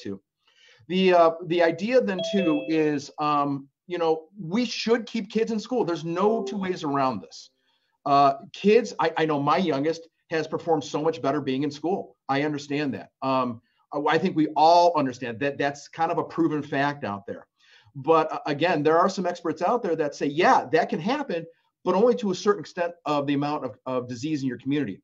too. The uh, the idea then too is um, you know we should keep kids in school. There's no two ways around this. Uh, kids, I, I know my youngest has performed so much better being in school. I understand that. Um, I think we all understand that that's kind of a proven fact out there. But uh, again, there are some experts out there that say, yeah, that can happen, but only to a certain extent of the amount of, of disease in your community.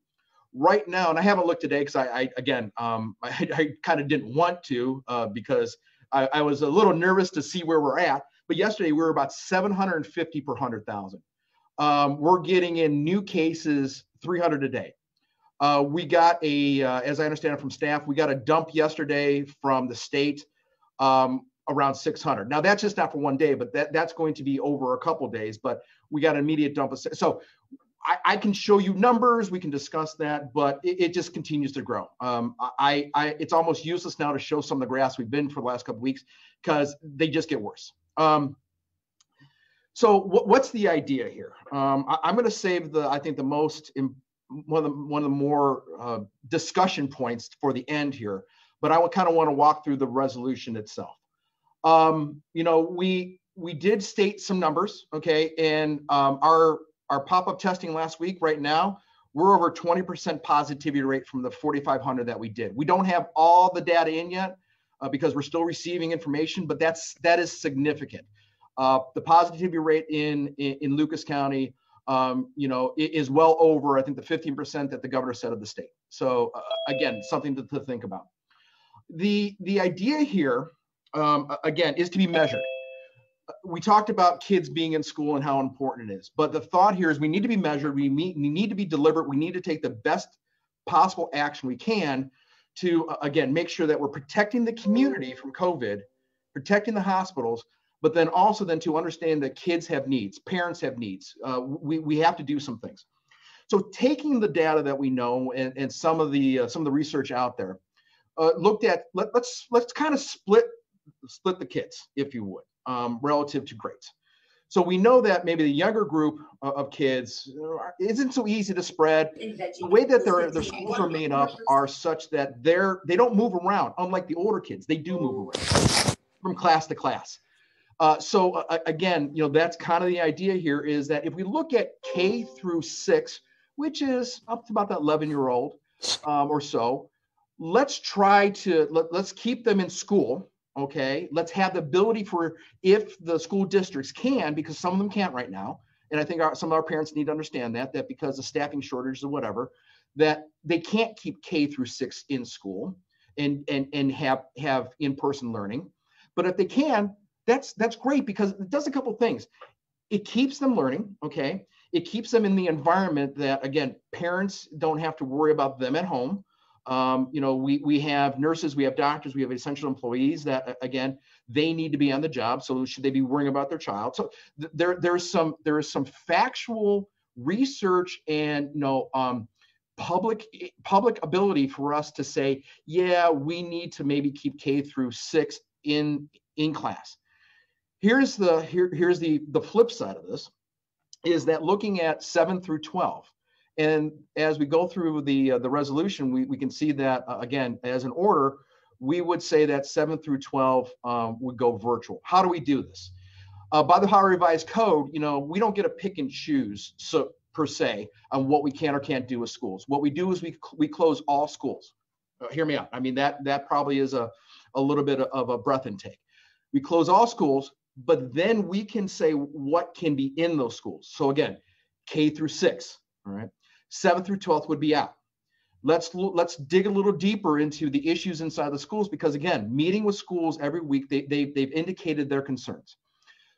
Right now, and I haven't looked today because I, I, again, um, I, I kind of didn't want to uh, because I, I, was a little nervous to see where we're at. But yesterday we were about 750 per 100,000. Um, we're getting in new cases 300 a day. Uh, we got a, uh, as I understand it from staff, we got a dump yesterday from the state. Um, around 600. Now that's just not for one day, but that that's going to be over a couple days. But we got an immediate dump of so. I, I, can show you numbers. We can discuss that, but it, it just continues to grow. Um, I, I, it's almost useless now to show some of the graphs we've been for the last couple weeks because they just get worse. Um, so what's the idea here? Um, I, am going to save the, I think the most, one of the, one of the more uh, discussion points for the end here, but I kind of want to walk through the resolution itself um, you know, we we did state some numbers, okay, and um, our our pop-up testing last week, right now, we're over 20% positivity rate from the 4,500 that we did. We don't have all the data in yet uh, because we're still receiving information, but that's that is significant. Uh, the positivity rate in, in, in Lucas County, um, you know, is well over I think the 15% that the governor said of the state. So uh, again, something to, to think about. The the idea here um, again, is to be measured. We talked about kids being in school and how important it is, but the thought here is we need to be measured. We, meet, we need to be deliberate. We need to take the best possible action we can to, uh, again, make sure that we're protecting the community from COVID, protecting the hospitals, but then also then to understand that kids have needs, parents have needs. Uh, we, we have to do some things. So taking the data that we know and, and some of the uh, some of the research out there, uh, looked at let, let's let's kind of split split the kids, if you would, um, relative to grades. So we know that maybe the younger group of kids isn't so easy to spread. The way that their their schools are made up are such that they're they don't move around. Unlike the older kids, they do move around from class to class. Uh, so uh, again, you know that's kind of the idea here is that if we look at K through six, which is up to about that 11 year old um, or so, let's try to let, let's keep them in school okay? Let's have the ability for if the school districts can because some of them can't right now and i think our, some of our parents need to understand that that because of staffing shortages or whatever that they can't keep k through six in school and and and have have in-person learning. But if they can that's that's great because it does a couple things. It keeps them learning okay? It keeps them in the environment that again parents don't have to worry about them at home um, you know, we, we have nurses, we have doctors, we have essential employees that, again, they need to be on the job. So should they be worrying about their child? So th- there, there's some, there is some factual research and, you know, um, public, public ability for us to say, yeah, we need to maybe keep K through six in, in class. Here's the, here, here's the, the flip side of this is that looking at seven through 12, and as we go through the uh, the resolution, we, we can see that uh, again as an order, we would say that 7 through 12 um, would go virtual. How do we do this? Uh, by the Ohio Revised Code, you know, we don't get to pick and choose so per se on what we can or can't do with schools. What we do is we we close all schools. Uh, hear me out. I mean that that probably is a a little bit of a breath intake. We close all schools, but then we can say what can be in those schools. So again, K through six. All right. 7th through 12th would be out. Let's let's dig a little deeper into the issues inside the schools because again, meeting with schools every week, they, they they've indicated their concerns.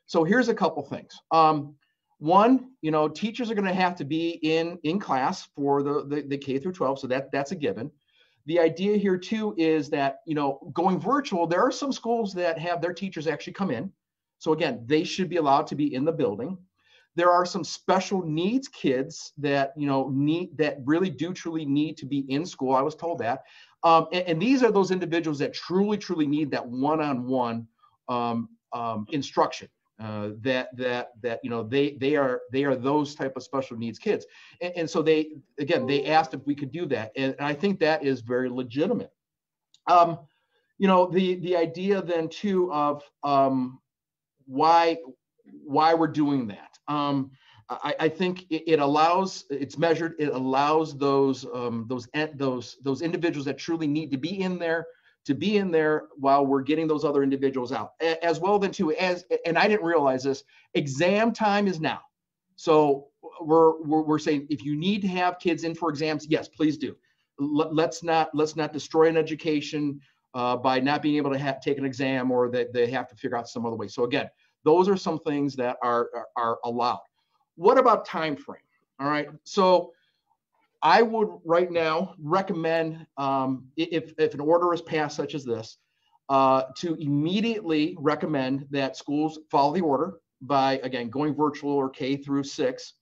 So here's a couple things. Um, one, you know, teachers are going to have to be in in class for the, the the K through 12, so that that's a given. The idea here too is that you know going virtual, there are some schools that have their teachers actually come in. So again, they should be allowed to be in the building there are some special needs kids that you know need that really do truly need to be in school. I was told that. Um, and, and, these are those individuals that truly truly need that one-on-one um, um, instruction uh, that that that you know they they are they are those type of special needs kids. And, and so they again they asked if we could do that. And, and i think that is very legitimate. Um, you know, the the idea then too of um, why why we're doing that. Um, I, I, think it, it, allows it's measured. It allows those um, those those those individuals that truly need to be in there to be in there while we're getting those other individuals out. As well then too as and i didn't realize this exam time is now. So we're, we're, we're saying if you need to have kids in for exams yes please do. Let, us not let's not destroy an education uh, by not being able to ha- take an exam or that they have to figure out some other way. So again those are some things that are, are, are allowed what about time frame all right so I would right now recommend um, if, if an order is passed such as this, uh, to immediately recommend that schools follow the order by again going virtual or K through six.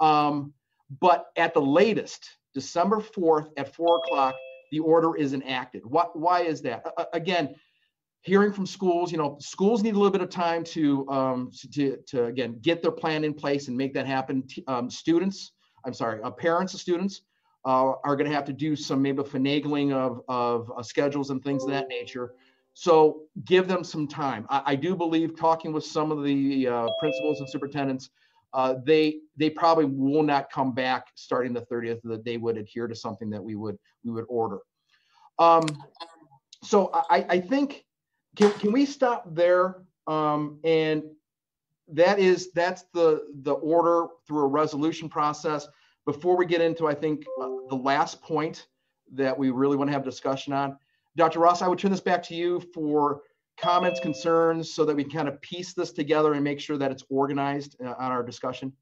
Um, but at the latest, December 4th at four o'clock, the order is enacted. What, why is that? Uh, again, hearing from schools, you know, schools need a little bit of time to, um, to, to again, get their plan in place and make that happen. Um, students, I'm sorry, uh, parents of students uh, are going to have to do some maybe finagling of, of uh, schedules and things of that nature. So give them some time. I, I do believe talking with some of the uh, principals and superintendents, uh, they they probably will not come back starting the 30th that they would adhere to something that we would we would order. Um, so I, I think can, can we stop there um, and that is that's the the order through a resolution process before we get into, I think, uh, the last point that we really want to have a discussion on, Dr. Ross, I would turn this back to you for comments, concerns, so that we can kind of piece this together and make sure that it's organized uh, on our discussion.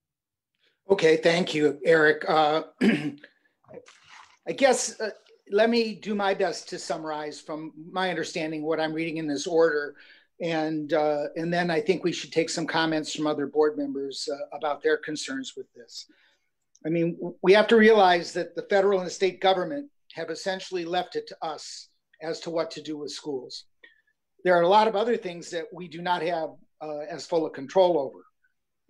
Okay, thank you, Eric. Uh, I guess uh, let me do my best to summarize from my understanding what I'm reading in this order. And, uh, and then I think we should take some comments from other board members uh, about their concerns with this. I mean, we have to realize that the federal and the state government have essentially left it to us as to what to do with schools. There are a lot of other things that we do not have uh, as full of control over.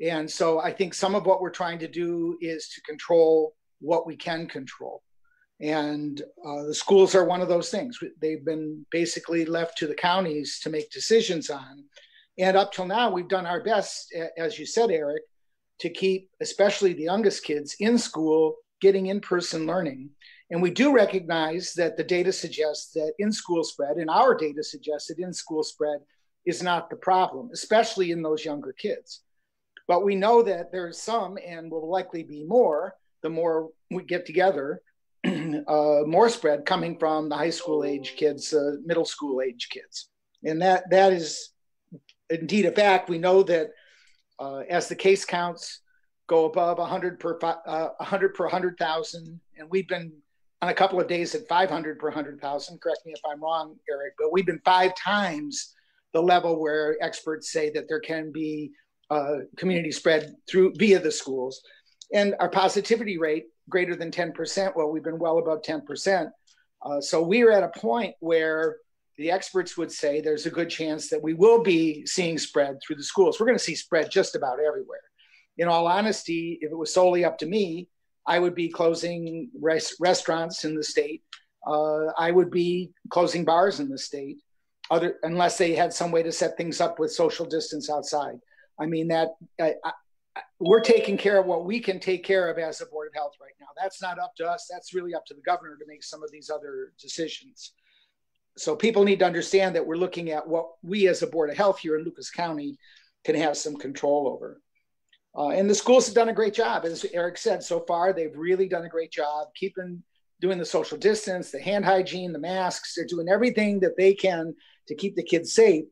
And so I think some of what we're trying to do is to control what we can control. And uh, the schools are one of those things. They've been basically left to the counties to make decisions on. And up till now, we've done our best, as you said, Eric, to keep especially the youngest kids in school getting in-person learning and we do recognize that the data suggests that in-school spread and our data suggests that in-school spread is not the problem especially in those younger kids but we know that there's some and will likely be more the more we get together uh, more spread coming from the high school age kids uh, middle school age kids. And that that is indeed a fact. We know that uh, as the case counts go above 100 per uh, 100 per 100,000, and we've been on a couple of days at 500 per 100,000. Correct me if I'm wrong, Eric, but we've been five times the level where experts say that there can be uh, community spread through via the schools, and our positivity rate greater than 10%. Well, we've been well above 10%. Uh, so we're at a point where the experts would say there's a good chance that we will be seeing spread through the schools. We're going to see spread just about everywhere. In all honesty, if it was solely up to me, I would be closing res- restaurants in the state. Uh, I would be closing bars in the state, other unless they had some way to set things up with social distance outside. I mean that I, we're taking care of what we can take care of as a board of health right now. That's not up to us. That's really up to the governor to make some of these other decisions so people need to understand that we're looking at what we as a board of health here in lucas county can have some control over uh, and the schools have done a great job as eric said so far they've really done a great job keeping doing the social distance the hand hygiene the masks they're doing everything that they can to keep the kids safe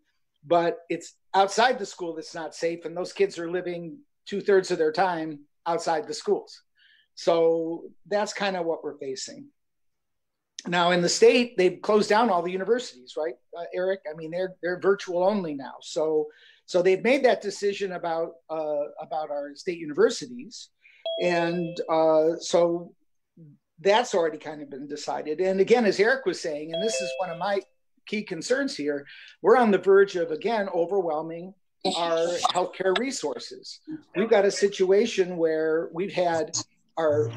but it's outside the school that's not safe and those kids are living two-thirds of their time outside the schools. So that's kind of what we're facing. Now in the state they've closed down all the universities right? Uh, eric i mean they're they're virtual only now. So so they've made that decision about uh, about our state universities. And uh, so that's already kind of been decided. And again as eric was saying and this is one of my key concerns here we're on the verge of again overwhelming our healthcare resources we've got a situation where we've had our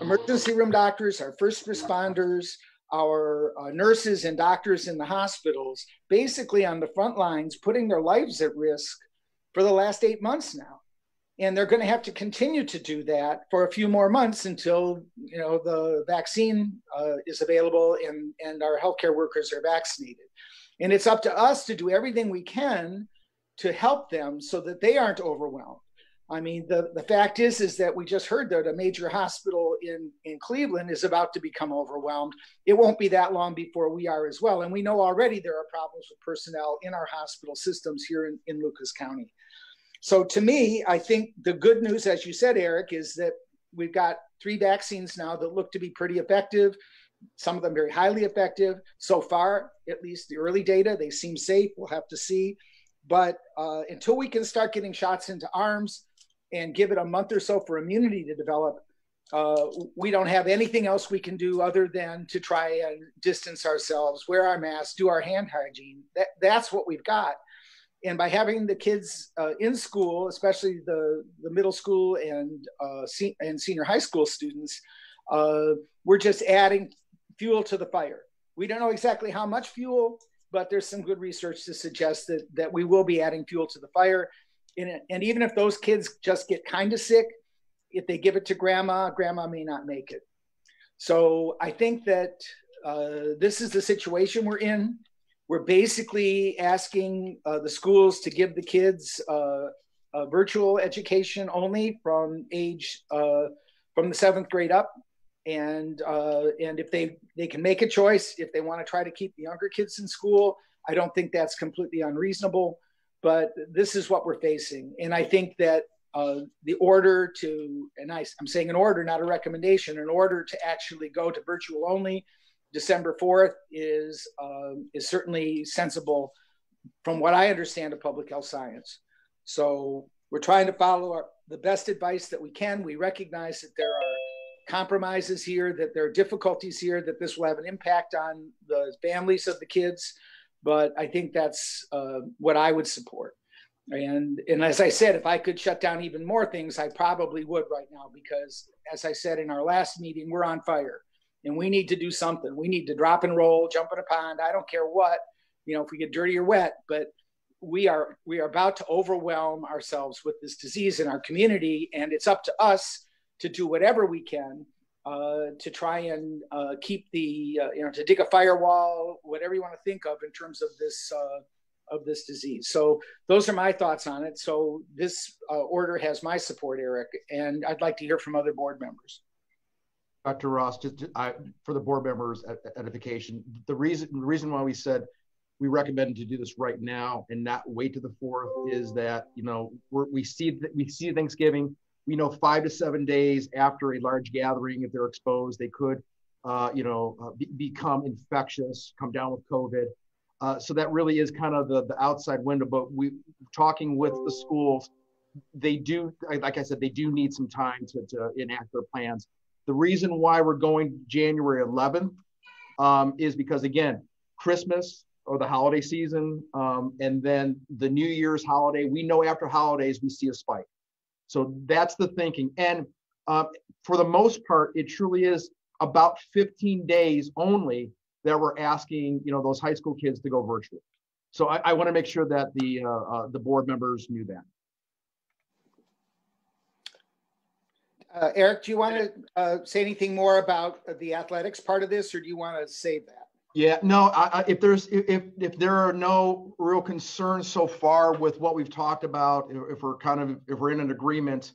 emergency room doctors our first responders our uh, nurses and doctors in the hospitals basically on the front lines, putting their lives at risk for the last eight months now. And they're going to have to continue to do that for a few more months until you know the vaccine uh, is available and, and our healthcare workers are vaccinated. And it's up to us to do everything we can to help them so that they aren't overwhelmed. I mean, the, the fact is is that we just heard that a major hospital in, in Cleveland is about to become overwhelmed. It won't be that long before we are as well. And we know already there are problems with personnel in our hospital systems here in, in Lucas County. So to me, I think the good news, as you said, Eric, is that we've got three vaccines now that look to be pretty effective, some of them very highly effective. So far, at least the early data, they seem safe. We'll have to see. But uh, until we can start getting shots into arms, and give it a month or so for immunity to develop, uh, we don't have anything else we can do other than to try and distance ourselves, wear our masks, do our hand hygiene. That, that's what we've got. And by having the kids uh, in school, especially the, the middle school and, uh, se- and senior high school students, uh, we're just adding fuel to the fire. We don't know exactly how much fuel, but there's some good research to suggest that, that we will be adding fuel to the fire and, and even if those kids just get kind of sick, if they give it to grandma, grandma may not make it. So I think that uh, this is the situation we're in. We're basically asking uh, the schools to give the kids uh, a virtual education only from age uh, from the seventh grade up, and uh, and if they they can make a choice if they want to try to keep the younger kids in school, I don't think that's completely unreasonable but this is what we're facing. And I think that uh, the order to, and I, i'm saying an order, not a recommendation, an order to actually go to virtual only December 4th is, uh, is certainly sensible from what I understand of public health science. So we're trying to follow our, the best advice that we can. We recognize that there are compromises here, that there are difficulties here, that this will have an impact on the families of the kids but I think that's uh, what I would support. And and as I said, if I could shut down even more things, I probably would right now because, as I said in our last meeting, we're on fire, and we need to do something. We need to drop and roll, jump in a pond. I don't care what, you know, if we get dirty or wet, but we are we are about to overwhelm ourselves with this disease in our community, and it's up to us to do whatever we can uh, to try and uh, keep the uh, you know to dig a firewall, whatever you want to think of in terms of this uh, of this disease. So those are my thoughts on it. So this uh, order has my support, Eric, and I'd like to hear from other board members. Dr. Ross, just I, for the board members edification, the reason the reason why we said we recommend to do this right now and not wait to the fourth is that you know we see that we see Thanksgiving we know five to seven days after a large gathering, if they're exposed, they could, uh, you know, uh, be, become infectious, come down with COVID. Uh, so that really is kind of the, the outside window. But we talking with the schools, they do, like I said, they do need some time to, to enact their plans. The reason why we're going January 11th um, is because again, Christmas or the holiday season, um, and then the New Year's holiday. We know after holidays we see a spike. So that's the thinking. And uh, for the most part, it truly is about 15 days only that we're asking, you know, those high school kids to go virtual. So I, I want to make sure that the uh, uh, the board members knew that. Uh, Eric, do you want to uh, say anything more about the athletics part of this, or do you want to save that? Yeah, no. I, I, if there's if if there are no real concerns so far with what we've talked about, if we're kind of if we're in an agreement,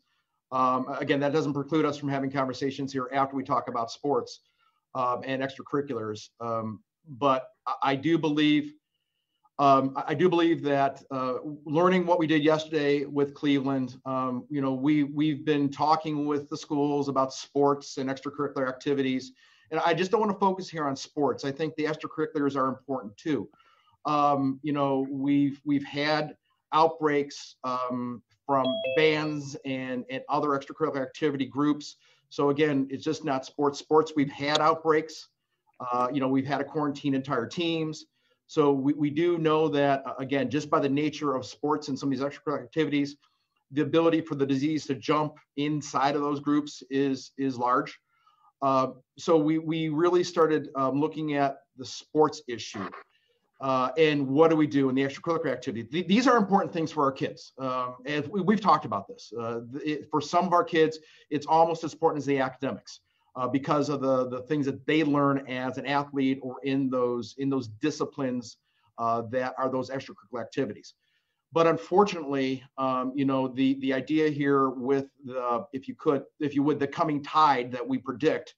um, again, that doesn't preclude us from having conversations here after we talk about sports um, and extracurriculars. Um, but I, do believe um, I do believe that uh, learning what we did yesterday with Cleveland, um, you know, we we've been talking with the schools about sports and extracurricular activities and I just don't want to focus here on sports. I think the extracurriculars are important too. Um, you know, we've we've had outbreaks um, from bands and and other extracurricular activity groups. So again, it's just not sports. Sports, we've had outbreaks. Uh, you know, we've had to quarantine entire teams. So we, we do know that uh, again, just by the nature of sports and some of these extracurricular activities, the ability for the disease to jump inside of those groups is is large. Uh, so we, we really started um, looking at the sports issue. Uh, and what do we do in the extracurricular activity? Th- these are important things for our kids. Um, and we, have talked about this. Uh, it, for some of our kids, it's almost as important as the academics uh, because of the, the things that they learn as an athlete or in those in those disciplines uh, that are those extracurricular activities. But unfortunately, um, you know, the the idea here with the if you could if you would the coming tide that we predict,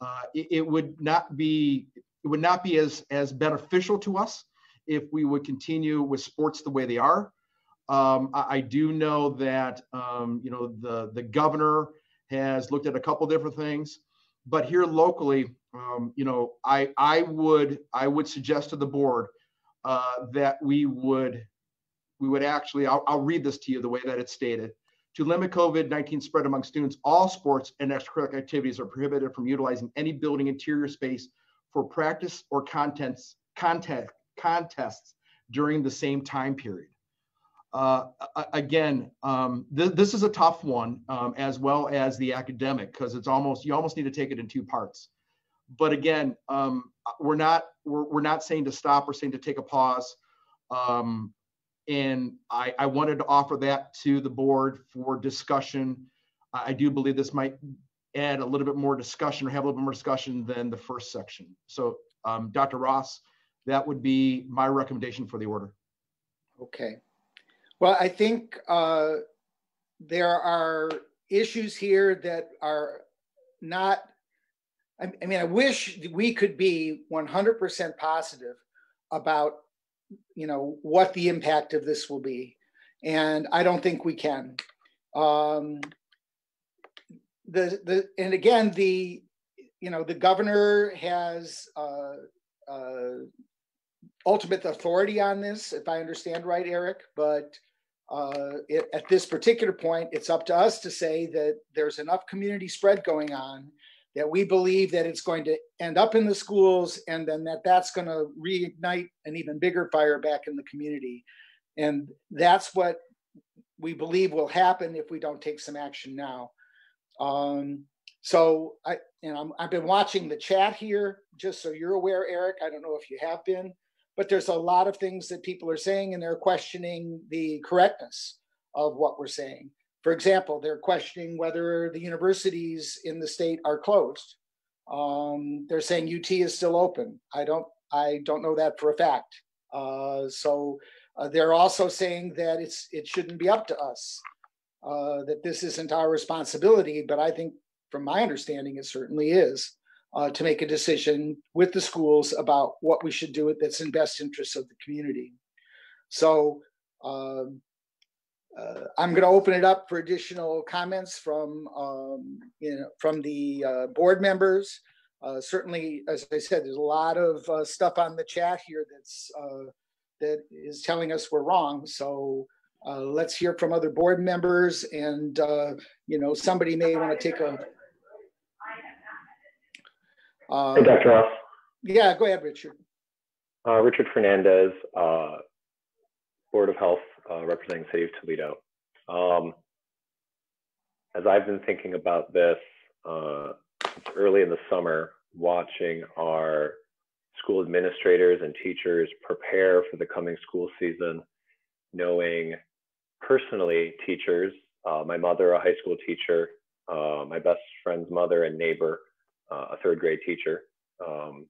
uh, it, it would not be it would not be as as beneficial to us if we would continue with sports the way they are. Um, I, I, do know that um, you know the the governor has looked at a couple different things, but here locally, um, you know, I I would I would suggest to the board uh, that we would we would actually I'll, I'll read this to you the way that it's stated. To limit COVID-19 spread among students, all sports and extracurricular activities are prohibited from utilizing any building interior space for practice or contents, content, contests during the same time period. Uh, again, um, th- this is a tough one, um, as well as the academic, because it's almost you almost need to take it in two parts. But again, um, we're not we're, we're not saying to stop. We're saying to take a pause. And I, I wanted to offer that to the board for discussion. I do believe this might add a little bit more discussion or have a little bit more discussion than the first section. So, um, Dr. Ross, that would be my recommendation for the order. Okay. Well, I think uh, there are issues here that are not, I, I mean, I wish we could be 100% positive about, you know, what the impact of this will be. And I don't think we can. Um, the the and again the you know the governor has uh, uh, ultimate authority on this, if I understand right, Eric. But uh, it, at this particular point, it's up to us to say that there's enough community spread going on that we believe that it's going to end up in the schools, and then that that's going to reignite an even bigger fire back in the community. And that's what we believe will happen if we don't take some action now. Um, so I, you know, I've been watching the chat here, just so you're aware, Eric. I don't know if you have been, but there's a lot of things that people are saying, and they're questioning the correctness of what we're saying. For example, they're questioning whether the universities in the state are closed. Um, they're saying UT is still open. I don't, I don't know that for a fact. Uh, so uh, they're also saying that it's it shouldn't be up to us uh, that this isn't our responsibility, but I think, from my understanding, it certainly is uh, to make a decision with the schools about what we should do that's in best interest of the community. So um, uh, I'm going to open it up for additional comments from um, you know from the uh, board members. Uh, certainly, as I said, there's a lot of uh, stuff on the chat here that's that is telling us we're wrong. So uh, let's hear from other board members and, uh, you know, somebody may want to take a. Uh, hey, Dr. Ross. Yeah, go ahead, Richard. Uh, Richard Fernandez, uh, Board of Health, uh, representing City of Toledo. Um, as I've been thinking about this early in the summer, watching our school administrators and teachers prepare for the coming school season, knowing personally teachers. Uh, my mother, a high school teacher, uh, my best friend's mother and neighbor, uh, a third grade teacher. Um,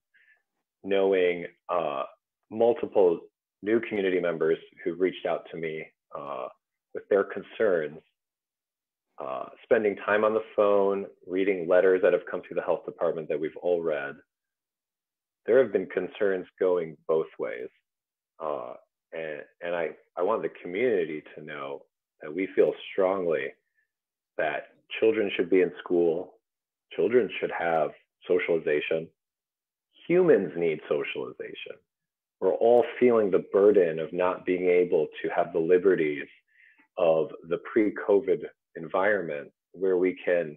knowing uh, multiple new community members who've reached out to me uh, with their concerns, uh, spending time on the phone, reading letters that have come through the health department that we've all read, there have been concerns going both ways. Uh, and, and I, I want the community to know that we feel strongly that children should be in school, children should have socialization, humans need socialization. We're all feeling the burden of not being able to have the liberties of the pre COVID environment where we can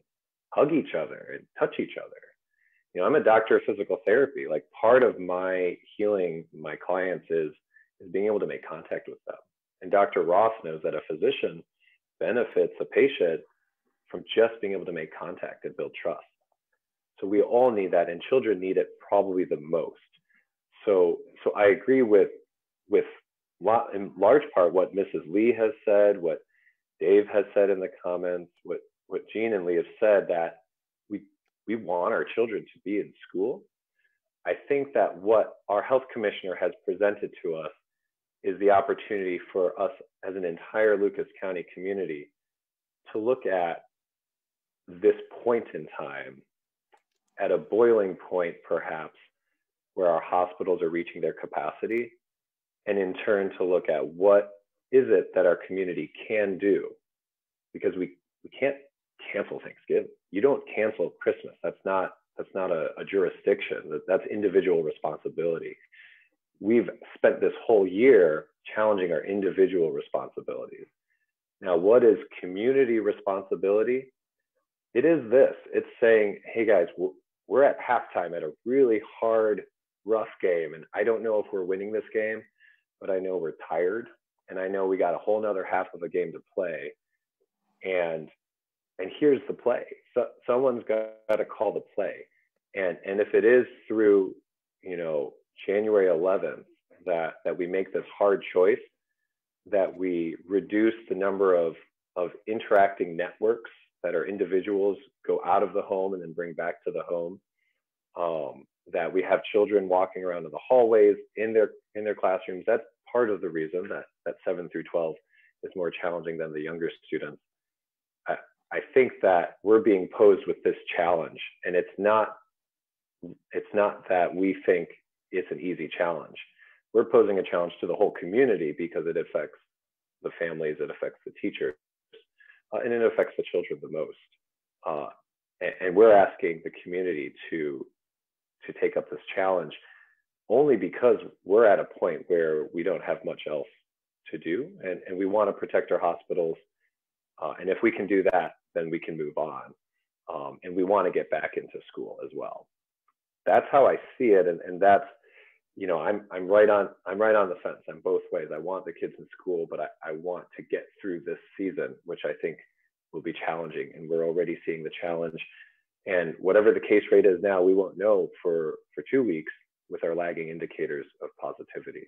hug each other and touch each other. You know, I'm a doctor of physical therapy. Like part of my healing my clients is is being able to make contact with them. And Dr. Ross knows that a physician benefits a patient from just being able to make contact and build trust. So we all need that, and children need it probably the most. So, so I agree with with in large part what Mrs. Lee has said, what Dave has said in the comments, what what Jean and Lee have said that we we want our children to be in school. I think that what our health commissioner has presented to us is the opportunity for us as an entire Lucas County community to look at this point in time at a boiling point, perhaps, where our hospitals are reaching their capacity, and in turn to look at what is it that our community can do, because we, we can't cancel Thanksgiving. You don't cancel Christmas. That's not that's not a, a jurisdiction. That, that's individual responsibility. We've spent this whole year challenging our individual responsibilities. Now, what is community responsibility? It is this. It's saying, hey guys, we're at halftime at a really hard, rough game. And I don't know if we're winning this game, but I know we're tired. And I know we got a whole nother half of a game to play. And and here's the play. So someone's got to call the play. And and if it is through, you know, January 11th that that we make this hard choice, that we reduce the number of of interacting networks that are individuals go out of the home and then bring back to the home. Um, that we have children walking around in the hallways in their in their classrooms. That's part of the reason that that seven through 12 is more challenging than the younger students. I, I think that we're being posed with this challenge, and it's not it's not that we think it's an easy challenge. We're posing a challenge to the whole community because it affects the families, it affects the teachers, uh, and it affects the children the most. Uh, and, and, we're asking the community to to take up this challenge only because we're at a point where we don't have much else to do, and, and we want to protect our hospitals. Uh, and if we can do that, then we can move on. Um, and we want to get back into school as well. That's how I see it, and, and that's you know I'm I'm right on I'm right on the fence. I'm both ways. I want the kids in school, but I, I want to get through this season, which I think will be challenging, and we're already seeing the challenge. And whatever the case rate is now, we won't know for for two weeks with our lagging indicators of positivity.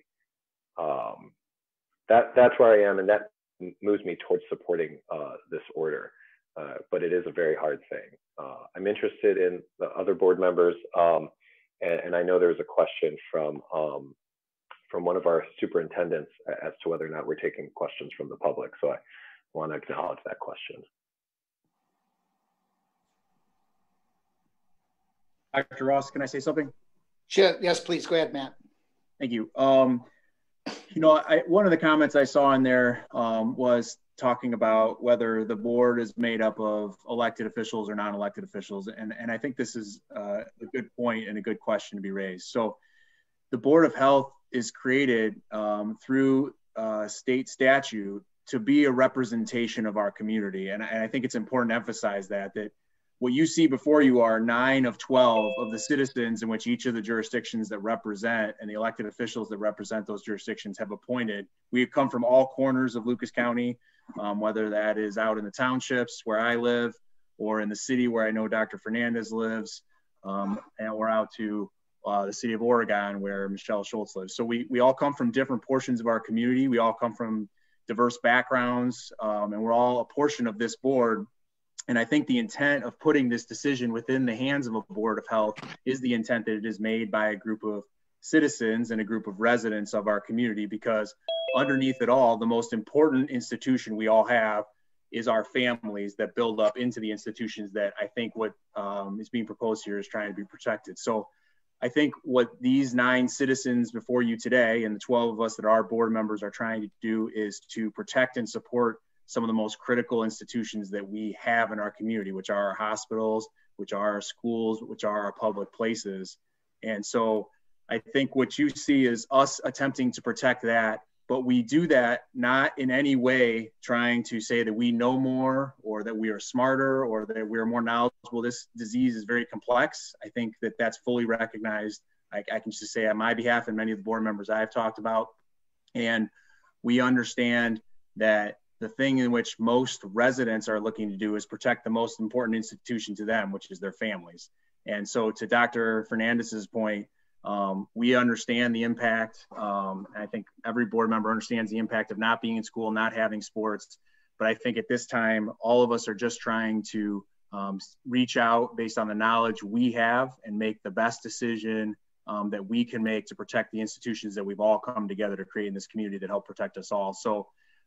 Um, that that's where I am, and that moves me towards supporting uh, this order. Uh, but it is a very hard thing. Uh, I'm interested in the other board members, um, and, and, I know there's a question from um, from one of our superintendents as to whether or not we're taking questions from the public. So I want to acknowledge that question. Dr. Ross, can I say something? Sure. Yes, please. Go ahead, Matt. Thank you. Um, you know, I, one of the comments I saw in there um, was talking about whether the board is made up of elected officials or non-elected officials, and and I think this is uh, a good point and a good question to be raised. So, the board of health is created um, through uh, state statute to be a representation of our community, and, and I think it's important to emphasize that that what you see before you are nine of 12 of the citizens in which each of the jurisdictions that represent and the elected officials that represent those jurisdictions have appointed. We have come from all corners of Lucas County, um, whether that is out in the townships where I live or in the city where I know Dr. Fernandez lives, um, and we're out to uh, the city of Oregon where Michelle Schultz lives. So we, we all come from different portions of our community. We all come from diverse backgrounds, um, and we're all a portion of this board and I think the intent of putting this decision within the hands of a board of health is the intent that it is made by a group of citizens and a group of residents of our community because underneath it all, the most important institution we all have is our families that build up into the institutions that I think what um, is being proposed here is trying to be protected. So I think what these nine citizens before you today and the 12 of us that are board members are trying to do is to protect and support some of the most critical institutions that we have in our community, which are our hospitals, which are our schools, which are our public places. And so I think what you see is us attempting to protect that, but we do that not in any way trying to say that we know more or that we are smarter or that we're more knowledgeable. This disease is very complex. I think that that's fully recognized. I, I can just say on my behalf and many of the board members I've talked about. And we understand that the thing in which most residents are looking to do is protect the most important institution to them, which is their families. And so, to Dr. Fernandez's point, um, we understand the impact. Um, I think every board member understands the impact of not being in school, not having sports. But I think at this time, all of us are just trying to um, reach out based on the knowledge we have and make the best decision um, that we can make to protect the institutions that we've all come together to create in this community that help protect us all. So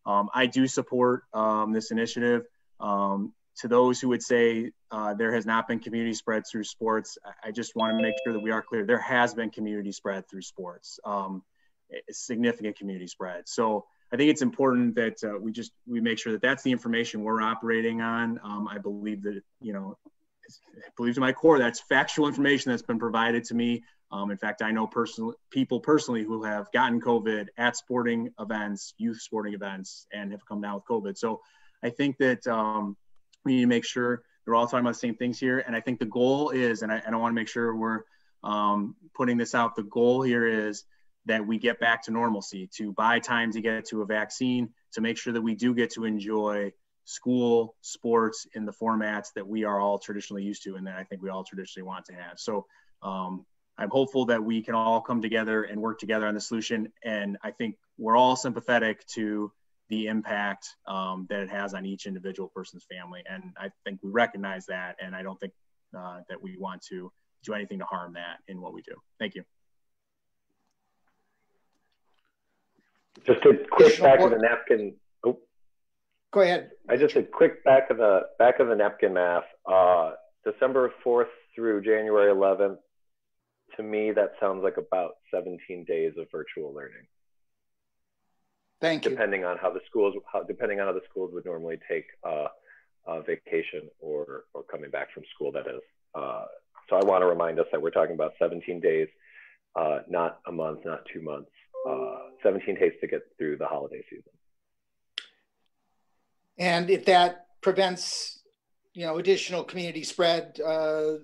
um, I do support um, this initiative. Um, to those who would say uh, there has not been community spread through sports, I just want to make sure that we are clear. There has been community spread through sports, um, significant community spread. So I think it's important that uh, we just we make sure that that's the information we're operating on. Um, I believe that you know, I believe to my core that's factual information that's been provided to me. Um, in fact, I know people personally who have gotten COVID at sporting events, youth sporting events, and have come down with COVID. So I think that um, we need to make sure we're all talking about the same things here. And I think the goal is, and I, I want to make sure we're um, putting this out. The goal here is that we get back to normalcy, to buy time to get to a vaccine, to make sure that we do get to enjoy school sports in the formats that we are all traditionally used to and that I think we all traditionally want to have. So um, I'm hopeful that we can all come together and work together on the solution. And I think we're all sympathetic to the impact um, that it has on each individual person's family. And I think we recognize that. And I don't think uh, that we want to do anything to harm that in what we do. Thank you. Just a quick back of the napkin. Oh. Go ahead. I just a quick back of the back of the napkin math. Uh, December 4th through January 11th. To me, that sounds like about 17 days of virtual learning. Thank you. Depending on how the schools, how, depending on how the schools would normally take uh, uh, vacation or or coming back from school. That is. Uh, so I want to remind us that we're talking about 17 days, uh, not a month, not two months uh, 17 days to get through the holiday season. And if that prevents, you know, additional community spread, uh,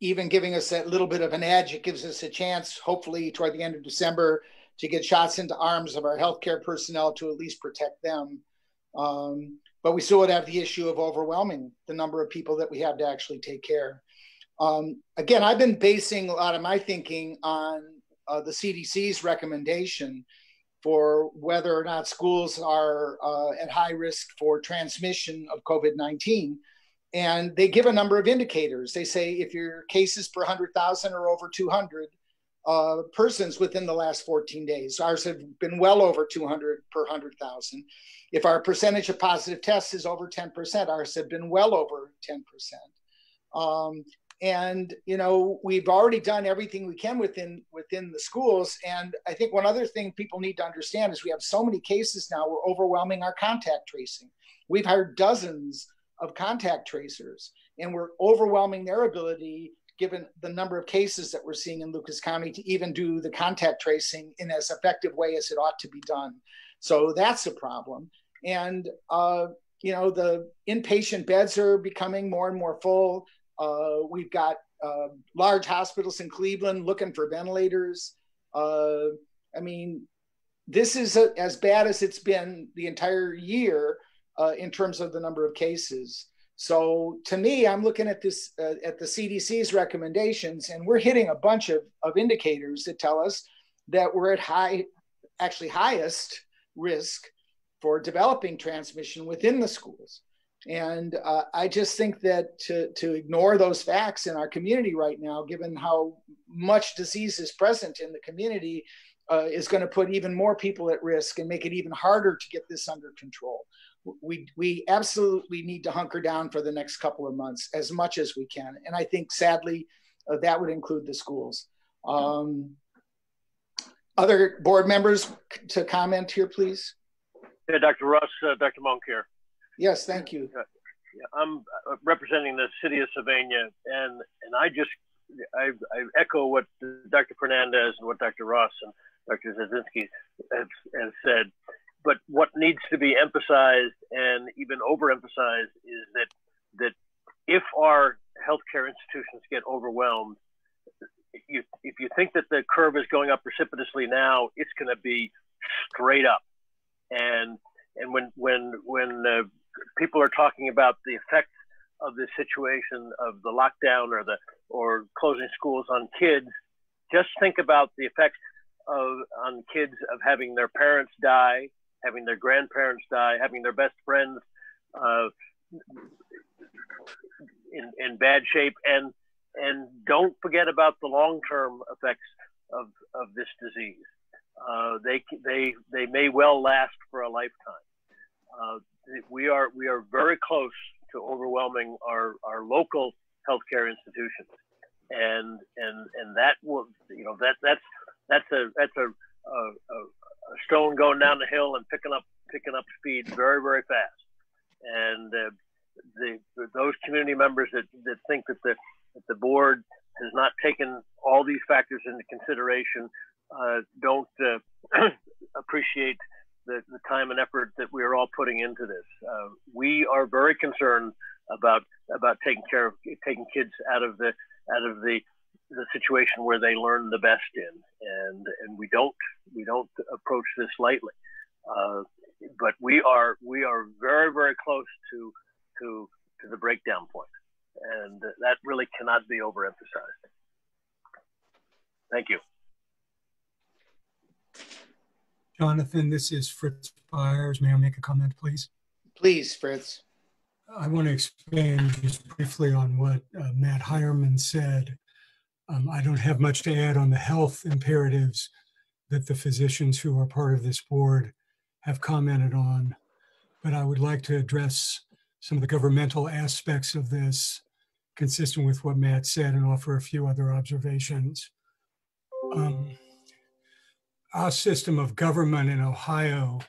even giving us that little bit of an edge, it gives us a chance, hopefully, toward the end of December, to get shots into arms of our healthcare personnel to at least protect them. Um, but we still would have the issue of overwhelming the number of people that we have to actually take care. Um, again, I've been basing a lot of my thinking on uh, the CDC's recommendation for whether or not schools are uh, at high risk for transmission of COVID 19. And they give a number of indicators. They say if your cases per 100,000 are over 200 uh, persons within the last 14 days, ours have been well over 200 per 100,000. If our percentage of positive tests is over 10%, ours have been well over 10%. Um, and you know we've already done everything we can within within the schools and i think one other thing people need to understand is we have so many cases now we're overwhelming our contact tracing we've hired dozens of contact tracers and we're overwhelming their ability given the number of cases that we're seeing in lucas county to even do the contact tracing in as effective way as it ought to be done. So that's a problem. And uh, you know the inpatient beds are becoming more and more full. Uh, we've got uh, large hospitals in Cleveland looking for ventilators. Uh, I mean, this is a, as bad as it's been the entire year uh, in terms of the number of cases. So to me, I'm looking at this uh, at the CDC's recommendations, and we're hitting a bunch of, of indicators that tell us that we're at high, actually highest risk for developing transmission within the schools. And uh, I just think that to, to ignore those facts in our community right now, given how much disease is present in the community, uh, is going to put even more people at risk and make it even harder to get this under control. We, we absolutely need to hunker down for the next couple of months as much as we can. And I think sadly, uh, that would include the schools. Um, other board members to comment here, please. Yeah, Dr. Russ, uh, Dr. Monk here. Yes, thank you. I'm uh, representing the city of Sylvania, and and I just I, I echo what Dr. Fernandez and what Dr. Ross and Dr. Zgodzinski have, have said. But what needs to be emphasized and even overemphasized is that that if our healthcare institutions get overwhelmed, you, if you think that the curve is going up precipitously now, it's going to be straight up. And and when when when uh, people are talking about the effect of the situation of the lockdown or the or closing schools on kids, just think about the effects of on kids of having their parents die, having their grandparents die, having their best friends uh, in in bad shape, and and don't forget about the long term effects of of this disease. Uh, they they they may well last for a lifetime. Uh, we are we are very close to overwhelming our our local healthcare institutions, and and and that will you know that that's that's a that's a, a, a stone going down the hill and picking up picking up speed very very fast, and uh, the those community members that, that think that the that the board has not taken all these factors into consideration uh, don't uh, appreciate the, the, time and effort that we are all putting into this. Uh, we are very concerned about about taking care of taking kids out of the out of the the situation where they learn the best in, and and we don't we don't approach this lightly. Uh, but we are we are very very close to to to the breakdown point, and that really cannot be overemphasized. Thank you. Jonathan, this is Fritz Byers. May I make a comment, please? Please, Fritz. I want to expand just briefly on what uh, Matt Hireman said. Um, I don't have much to add on the health imperatives that the physicians who are part of this board have commented on, but I would like to address some of the governmental aspects of this consistent with what Matt said and offer a few other observations. Um, our system of government in Ohio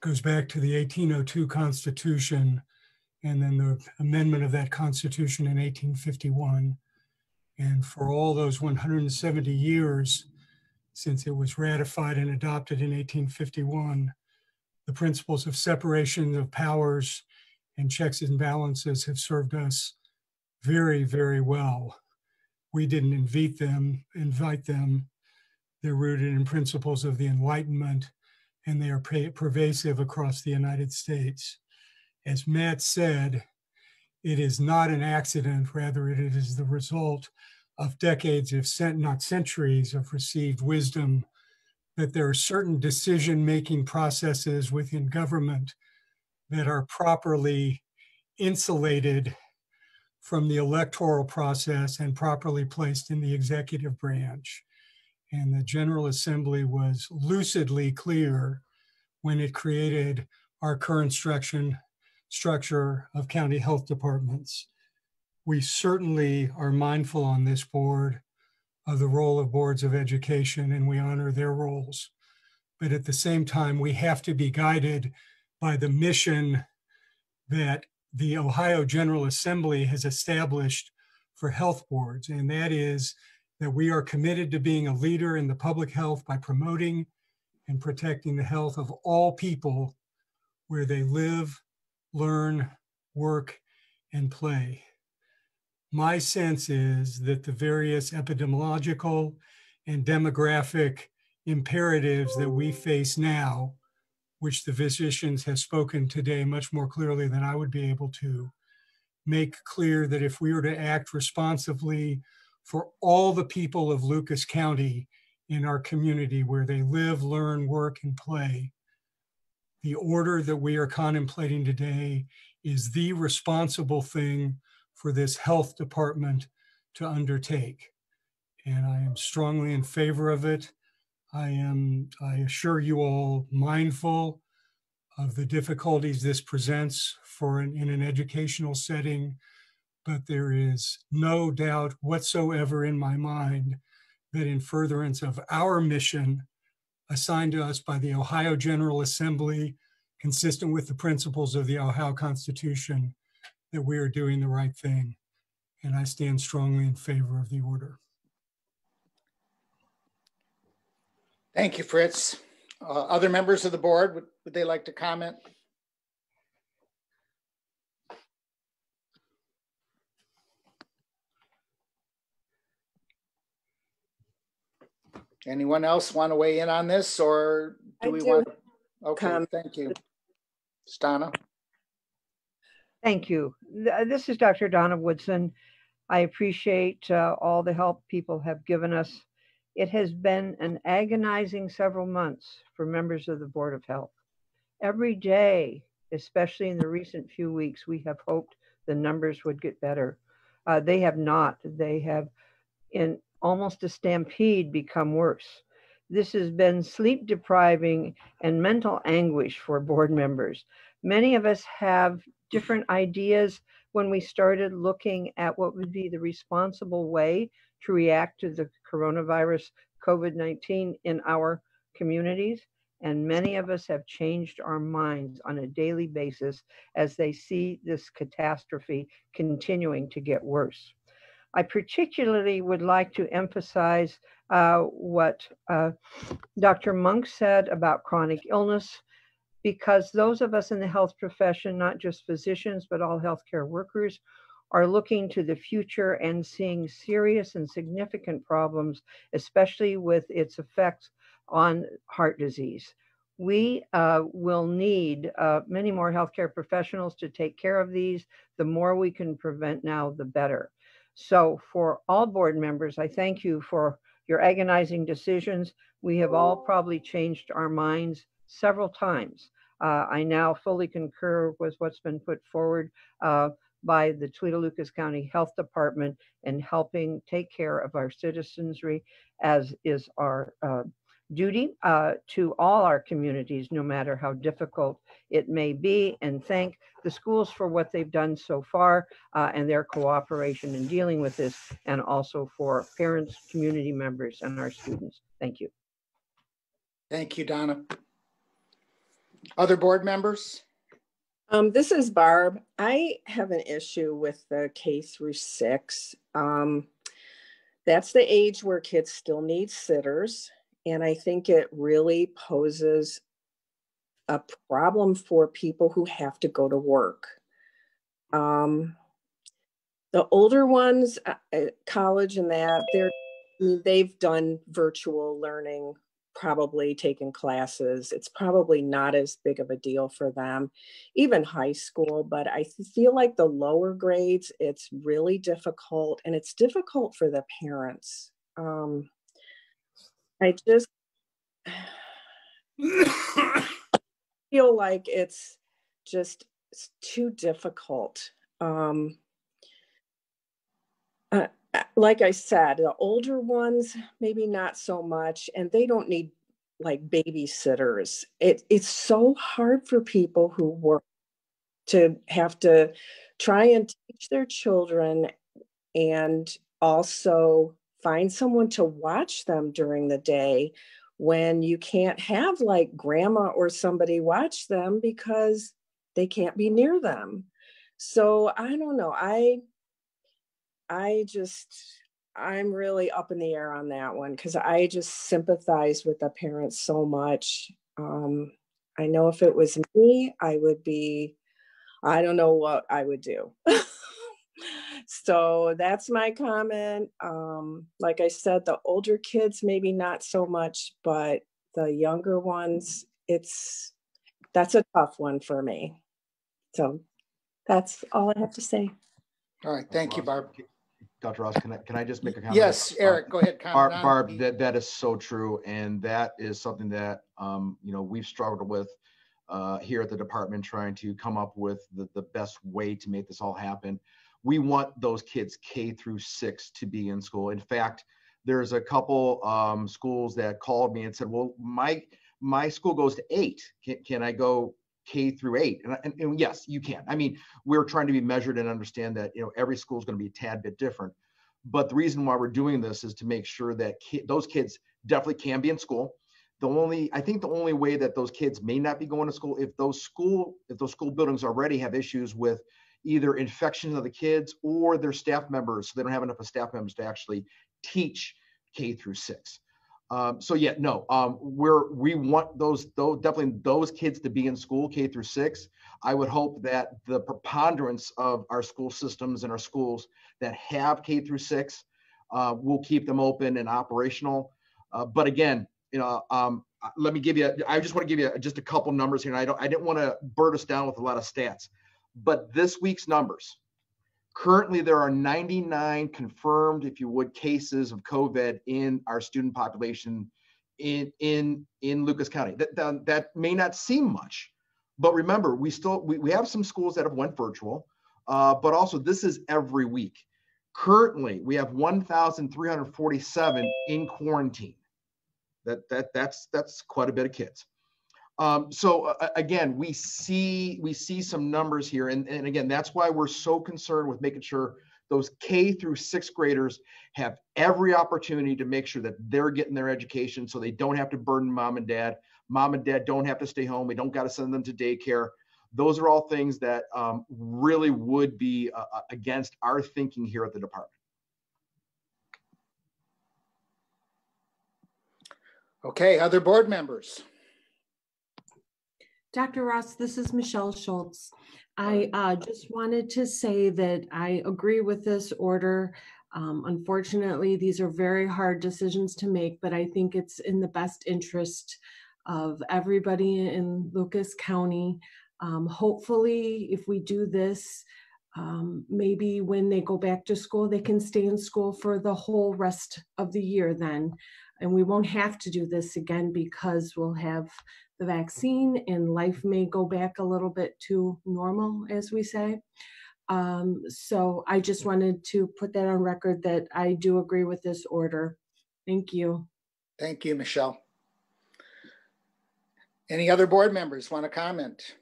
goes back to the 1802 Constitution and then the amendment of that Constitution in 1851. And for all those 170 years since it was ratified and adopted in 1851, the principles of separation of powers and checks and balances have served us very, very well. We didn't invite them, invite them they're rooted in principles of the Enlightenment and they are pervasive across the United States. As Matt said, it is not an accident, rather, it is the result of decades, if not centuries, of received wisdom that there are certain decision making processes within government that are properly insulated from the electoral process and properly placed in the executive branch. And the General Assembly was lucidly clear when it created our current structure, structure of county health departments. We certainly are mindful on this board of the role of boards of education and we honor their roles. But at the same time, we have to be guided by the mission that the Ohio General Assembly has established for health boards, and that is that we are committed to being a leader in the public health by promoting and protecting the health of all people where they live, learn, work, and play. My sense is that the various epidemiological and demographic imperatives that we face now, which the physicians have spoken today much more clearly than I would be able to, make clear that if we were to act responsively for all the people of Lucas County in our community where they live, learn, work, and play. The order that we are contemplating today is the responsible thing for this health department to undertake. And I am strongly in favor of it. I am, I assure you all, mindful of the difficulties this presents for an, in an educational setting but there is no doubt whatsoever in my mind that in furtherance of our mission assigned to us by the Ohio General Assembly, consistent with the principles of the Ohio Constitution, that we are doing the right thing. And I stand strongly in favor of the order. Thank you, Fritz. Uh, other members of the board, would, would they like to comment? Anyone else want to weigh in on this or do I we do want? Okay, thank you. Stana? Thank you. This is Dr. Donna Woodson. I appreciate uh, all the help people have given us. It has been an agonizing several months for members of the Board of Health. Every day, especially in the recent few weeks, we have hoped the numbers would get better. Uh, they have not. They have, in almost a stampede, become worse. This has been sleep depriving and mental anguish for board members. Many of us have different ideas when we started looking at what would be the responsible way to react to the coronavirus COVID 19 in our communities. And many of us have changed our minds on a daily basis as they see this catastrophe continuing to get worse. I particularly would like to emphasize uh, what uh, Dr. Monk said about chronic illness, because those of us in the health profession, not just physicians, but all healthcare workers, are looking to the future and seeing serious and significant problems, especially with its effects on heart disease. We uh, will need uh, many more healthcare professionals to take care of these. The more we can prevent now, the better. So, for all board members, I thank you for your agonizing decisions. We have all probably changed our minds several times. Uh, I now fully concur with what's been put forward uh, by the Toledo Lucas County Health Department in helping take care of our citizenry, as is our uh, duty uh, to all our communities, no matter how difficult it may be, and thank the schools for what they've done so far uh, and their cooperation in dealing with this, and also for parents, community members, and our students. Thank you. Thank you, Donna. Other board members? Um, this is Barb. I have an issue with the K through six. Um, that's the age where kids still need sitters. And I think it really poses a problem for people who have to go to work. Um, the older ones, uh, uh college and that, they're they've done virtual learning probably taken classes. It's probably not as big of a deal for them, even high school. But I feel like the lower grades, it's really difficult and it's difficult for the parents. Um, I just feel like it's just too difficult. Um, uh, uh, like I said, the older ones, maybe not so much, and they don't need like babysitters. It, it's so hard for people who work to have to try and teach their children and also find someone to watch them during the day when you can't have like grandma or somebody watch them because they can't be near them. So I don't know. I I just, I'm really up in the air on that one because I just sympathize with the parents so much. Um, I know if it was me, I would be, I don't know what I would do. so that's my comment. Um, like I said, the older kids, maybe not so much, but the younger ones, it's, that's a tough one for me. So that's all I have to say. All right. Thank you, Barb. Dr. Ross, can I, can I just make a comment? Yes, Eric, go ahead. Barb, Barb, that, that is so true. And that is something that, um, you know, we've struggled with uh, here at the department, trying to come up with the, the best way to make this all happen. We want those kids K through six to be in school. In fact, there's a couple um, schools that called me and said, well, my, my school goes to eight. Can, can I go K through eight. And, and, and, yes, you can. I mean, we're trying to be measured and understand that, you know, every school is going to be a tad bit different. But the reason why we're doing this is to make sure that ki- those kids definitely can be in school. The only, I think the only way that those kids may not be going to school, if those school, if those school buildings already have issues with either infections of the kids or their staff members, so they don't have enough of staff members to actually teach K through six. Um, so yeah, no, um, we're we want those those definitely those kids to be in school K through six. I would hope that the preponderance of our school systems and our schools that have K through six uh, will keep them open and operational. Uh, but again, you know, um, let me give you. I just want to give you just a couple numbers here. And I don't. I didn't want to burden us down with a lot of stats, but this week's numbers. Currently, there are 99 confirmed, if you would, cases of COVID in our student population in in in Lucas County. That that, that may not seem much, but remember, we still we, we have some schools that have went virtual, uh, but also this is every week. Currently, we have 1,347 in quarantine. That that that's that's quite a bit of kids. Um, so uh, again, we see we see some numbers here, and, and again, that's why we're so concerned with making sure those K through sixth graders have every opportunity to make sure that they're getting their education, so they don't have to burden mom and dad. Mom and dad don't have to stay home. We don't got to send them to daycare. Those are all things that um, really would be uh, uh against our thinking here at the department. Okay, other board members. Dr. Ross, this is Michelle Schultz. I uh, just wanted to say that I agree with this order. Um, unfortunately, these are very hard decisions to make, but I think it's in the best interest of everybody in Lucas County. Um, hopefully, if we do this, um, maybe when they go back to school, they can stay in school for the whole rest of the year then. And we won't have to do this again because we'll have the vaccine and life may go back a little bit to normal, as we say. Um, so I just wanted to put that on record that I do agree with this order. Thank you. Thank you, Michelle. Any other board members want to comment?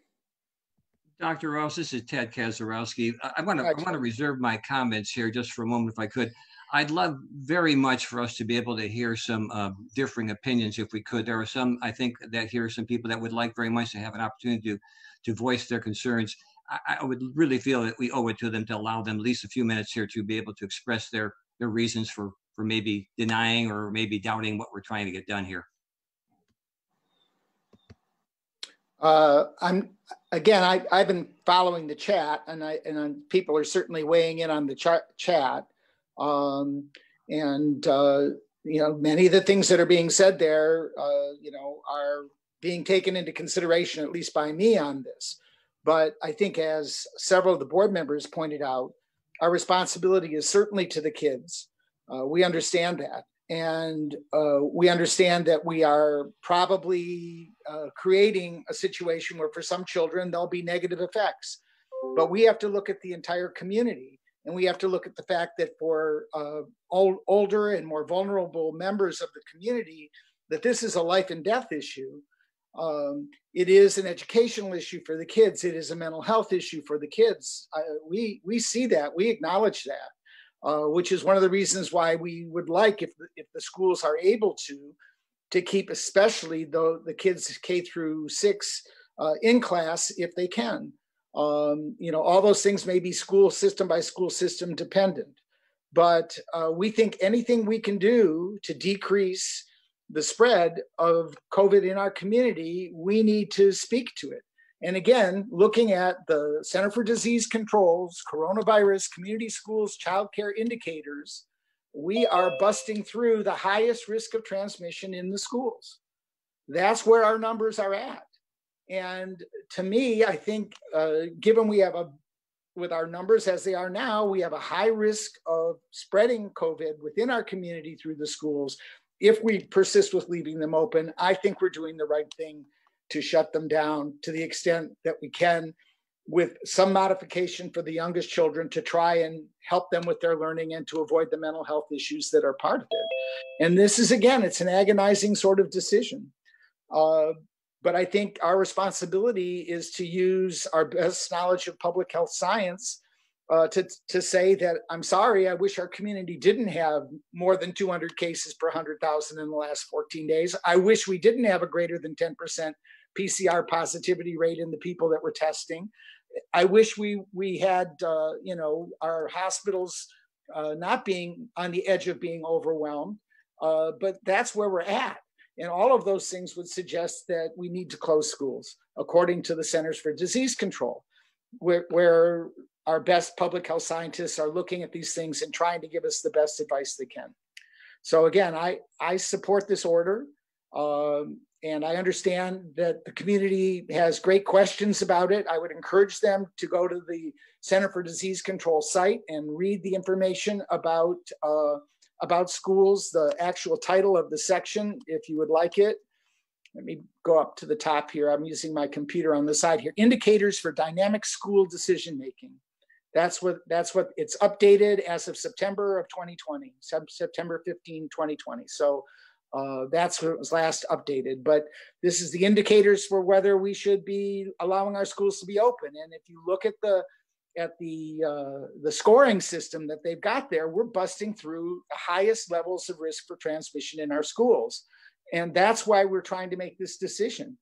Dr. Ross, this is Ted Kazarowski. I want to I want to reserve my comments here just for a moment, if I could. I'd love very much for us to be able to hear some uh, differing opinions if we could. There are some, I think, that here are some people that would like very much to have an opportunity to, to voice their concerns. I, I would really feel that we owe it to them to allow them at least a few minutes here to be able to express their, their reasons for, for maybe denying or maybe doubting what we're trying to get done here. Uh, I'm again. I, I've been following the chat, and I and people are certainly weighing in on the chat. Um, and, uh, you know, many of the things that are being said there, uh, you know, are being taken into consideration, at least by me on this. But I think, as several of the board members pointed out, our responsibility is certainly to the kids. Uh, we understand that. And uh, we understand that we are probably uh, creating a situation where, for some children, there'll be negative effects. But we have to look at the entire community and we have to look at the fact that for uh, old, older and more vulnerable members of the community, that this is a life and death issue. Um, it is an educational issue for the kids. It is a mental health issue for the kids. We we see that. We acknowledge that, uh, which is one of the reasons why we would like if the, if the schools are able to to keep especially the the kids K through six uh, in class if they can. Um, you know, all those things may be school system by school system dependent, but uh, we think anything we can do to decrease the spread of COVID in our community, we need to speak to it. And again, looking at the Center for Disease Control's coronavirus, community schools, childcare indicators, we are busting through the highest risk of transmission in the schools. That's where our numbers are at. And to me, I think uh, given we have a, with our numbers as they are now, we have a high risk of spreading COVID within our community through the schools. If we persist with leaving them open, I think we're doing the right thing to shut them down to the extent that we can with some modification for the youngest children to try and help them with their learning and to avoid the mental health issues that are part of it. And this is, again, it's an agonizing sort of decision. Uh, but I think our responsibility is to use our best knowledge of public health science uh, to, to say that I'm sorry, I wish our community didn't have more than 200 cases per 100,000 in the last 14 days. I wish we didn't have a greater than 10% PCR positivity rate in the people that we're testing. I wish we we had uh, you know our hospitals uh, not being on the edge of being overwhelmed, uh, but that's where we're at. And all of those things would suggest that we need to close schools, according to the Centers for Disease Control, where, where our best public health scientists are looking at these things and trying to give us the best advice they can. So again, I, I support this order. Um, and I understand that the community has great questions about it. I would encourage them to go to the Center for Disease Control site and read the information about uh, about schools, the actual title of the section, if you would like it. Let me go up to the top here. I'm using my computer on the side here. Indicators for dynamic school decision making. That's what that's what it's updated as of September of 2020, September 15, 2020. So uh, that's what was last updated. But this is the indicators for whether we should be allowing our schools to be open. And if you look at the at the uh, the scoring system that they've got there, we're busting through the highest levels of risk for transmission in our schools. And that's why we're trying to make this decision.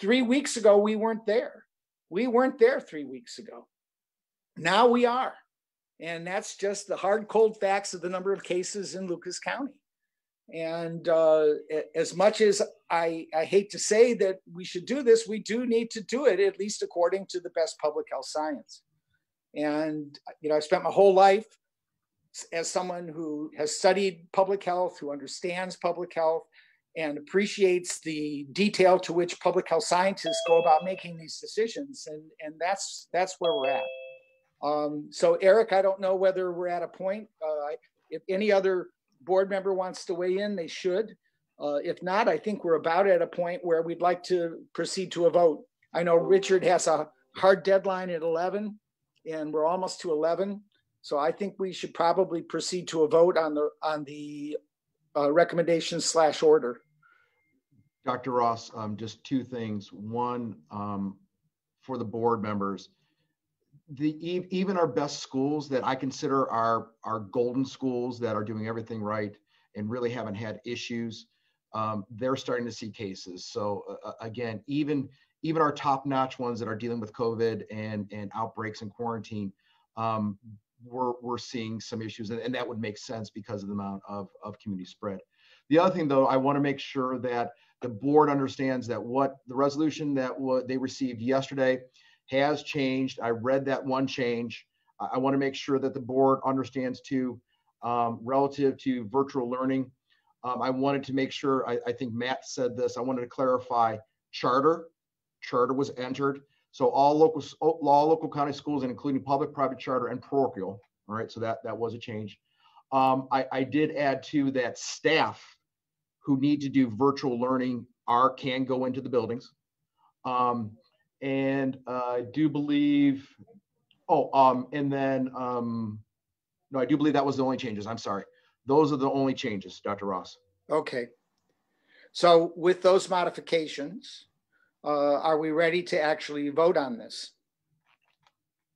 Three weeks ago, we weren't there. We weren't there three weeks ago. Now we are. And that's just the hard, cold facts of the number of cases in Lucas County. And uh, as much as I, I hate to say that we should do this, we do need to do it, at least according to the best public health science. And, you know, I spent my whole life as someone who has studied public health, who understands public health, and appreciates the detail to which public health scientists go about making these decisions. And, and that's, that's where we're at. Um, so, Eric, I don't know whether we're at a point. Uh, if any other board member wants to weigh in, they should. Uh, if not, I think we're about at a point where we'd like to proceed to a vote. I know Richard has a hard deadline at 11, and we're almost to 11. So I think we should probably proceed to a vote on the on the uh, recommendation slash order. Dr. Ross, um, just two things. One, um, for the board members, the even our best schools that I consider our our golden schools that are doing everything right and really haven't had issues, um, they're starting to see cases. So uh, uh again, even even our top notch ones that are dealing with COVID and and outbreaks and quarantine, um, we're, we're seeing some issues and, and that would make sense because of the amount of, of community spread. The other thing though, I wanna make sure that the board understands that what the resolution that they received yesterday has changed. I read that one change. I, I wanna make sure that the board understands too, um, relative to virtual learning. Um, I wanted to make sure, I, I think Matt said this, I wanted to clarify charter. Charter was entered. So all local, all local county schools, and including public, private, charter, and parochial. All right, so that that was a change. Um, I, I did add to that staff who need to do virtual learning are can go into the buildings. Um, and uh, I do believe, oh, um, and then um, no, I do believe that was the only changes. I'm sorry. Those are the only changes, Dr. Ross. Okay. So with those modifications, uh, are we ready to actually vote on this?